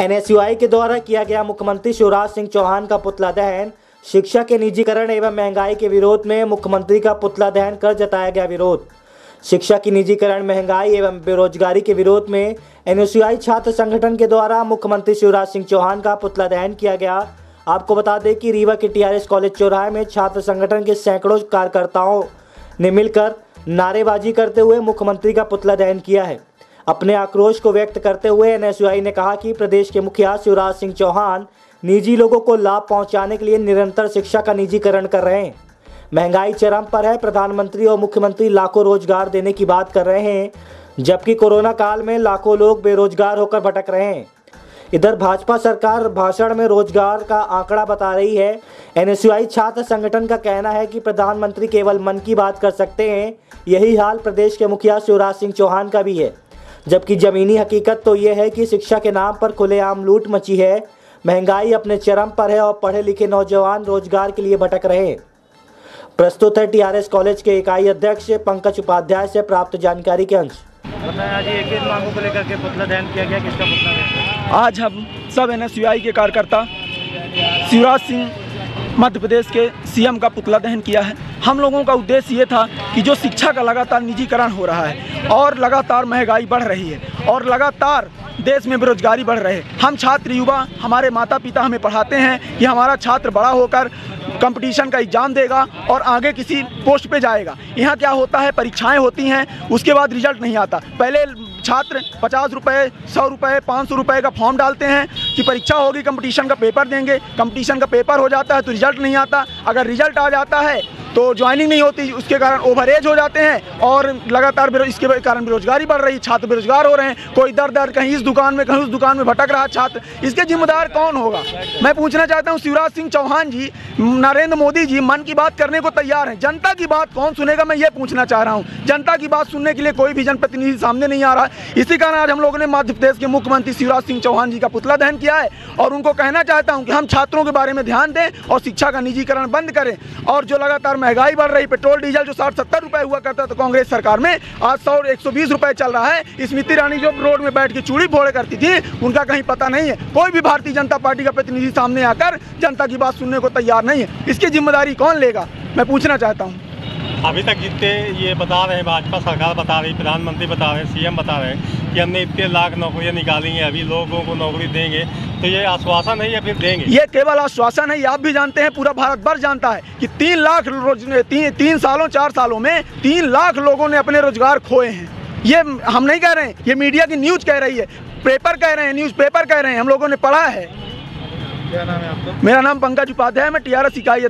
NSUI के द्वारा किया गया मुख्यमंत्री शिवराज सिंह चौहान का पुतला दहन, शिक्षा के निजीकरण एवं महँगाई के विरोध में मुख्यमंत्री का पुतला दहन कर जताया गया विरोध। शिक्षा की निजीकरण, महँगाई एवं बेरोजगारी के विरोध में एनएसयूआई छात्र संगठन के द्वारा मुख्यमंत्री शिवराज सिंह चौहान का पुतला दहन किया गया। आपको बता दें कि रीवा के टीआरएस कॉलेज चौराहे में छात्र संगठन के सैकड़ों कार्यकर्ताओं ने मिलकर नारेबाजी करते हुए मुख्यमंत्री का पुतला दहन किया है। अपने आक्रोश को व्यक्त करते हुए एनएसयूआई ने कहा कि प्रदेश के मुखिया शिवराज सिंह चौहान निजी लोगों को लाभ पहुँचाने के लिए निरंतर शिक्षा का निजीकरण कर रहे हैं। महँगाई चरम पर है, प्रधानमंत्री और मुख्यमंत्री लाखों रोज़गार देने की बात कर रहे हैं, जबकि कोरोना काल में लाखों लोग बेरोजगार होकर भटक रहे हैं। इधर भाजपा सरकार भाषण में रोज़गार का आंकड़ा बता रही है। एनएसयूआई छात्र संगठन का कहना है कि प्रधानमंत्री केवल मन की बात कर सकते हैं, यही हाल प्रदेश के मुखिया शिवराज सिंह चौहान का भी है। जबकि जमीनी हकीकत तो ये है कि शिक्षा के नाम पर खुलेआम लूट मची है। महँगाई अपने चरम पर है और पढ़े लिखे नौजवान रोज़गार के लिए भटक रहे हैं। प्रस्तुत है टीआरएस कॉलेज के इकाई अध्यक्ष पंकज उपाध्याय से प्राप्त जानकारी के अंश। बताया एक एक मांगों को लेकर के पुतला दहन किया गया किसका पुतला आज हम सब एन के कार्यकर्ता शिवराज सिंह मध्य प्रदेश के सीएम का पुतला दहन किया है। हम लोगों का उद्देश्य ये था कि जो शिक्षा का लगातार निजीकरण हो रहा है और लगातार महँगाई बढ़ रही है और लगातार देश में बेरोजगारी बढ़ रहे हम छात्र युवा, हमारे माता पिता हमें पढ़ाते हैं कि हमारा छात्र बड़ा होकर कंपटीशन का एग्ज़ाम देगा और आगे किसी पोस्ट पे जाएगा। यहाँ क्या होता है? परीक्षाएँ होती हैं, उसके बाद रिज़ल्ट नहीं आता। पहले छात्र पचास रुपये सौ रुपये पाँच सौ रुपये का फॉर्म डालते हैं कि परीक्षा होगी, कंपटीशन का पेपर देंगे, कंपटीशन का पेपर हो जाता है तो रिज़ल्ट नहीं आता। अगर रिज़ल्ट आ जाता है तो ज्वाइनिंग नहीं होती, उसके कारण ओवर एज हो जाते हैं और लगातार इसके कारण बेरोजगारी बढ़ रही, छात्र बेरोजगार हो रहे हैं। कोई दर दर कहीं इस दुकान में, कहीं उस दुकान में भटक रहा छात्र, इसके जिम्मेदार कौन होगा? मैं पूछना चाहता हूँ, शिवराज सिंह चौहान जी, नरेंद्र मोदी जी, मन की बात करने को तैयार हैं। जनता की बात कौन सुनेगा, मैं ये पूछना चाह रहा हूँ। जनता की बात सुनने के लिए कोई भी जनप्रतिनिधि सामने नहीं आ रहा। इसी कारण आज हम लोगों ने मध्य प्रदेश के मुख्यमंत्री शिवराज सिंह चौहान जी का पुतला दहन किया है और उनको कहना चाहता हूँ कि हम छात्रों के बारे में ध्यान दें और शिक्षा का निजीकरण बंद करें और जो लगातार महँगाई बढ़ रही, पेट्रोल, डीजल जो साठ सत्तर रुपए हुआ करता था कांग्रेस सरकार में, आज सौ एक सौ बीस रुपए चल रहा है। स्मृति रानी जो रोड में बैठ के चूड़ी फोड़े करती थी, उनका कहीं पता नहीं है। कोई भी भारतीय जनता पार्टी का प्रतिनिधि सामने आकर जनता की बात सुनने को तैयार नहीं है। इसकी ज़िम्मेदारी कौन लेगा? मैं पूछना चाहता हूँ। अभी तक जितने ये बता रहे हैं, भाजपा सरकार बता रही, प्रधानमंत्री बता रहे हैं सीएम बता रहे हैं कि हमने इतने लाख नौकरियाँ निकाली हैं, अभी लोगों को नौकरी देंगे। तो ये आश्वासन है या फिर देंगे। ये केवल आश्वासन है आप भी जानते हैं पूरा भारत भर जानता है कि तीन लाख ती, तीन तीन सालों चार सालों में तीन लाख लोगों ने अपने रोज़गार खोए हैं। ये हम नहीं कह रहे हैं ये मीडिया की न्यूज़ कह रही है पेपर कह रहे हैं न्यूज़ पेपर कह रहे हैं हम लोगों ने पढ़ा है। क्या नाम है आपका? मेरा नाम पंकज उपाध्याय मैं टी आर एस इकाई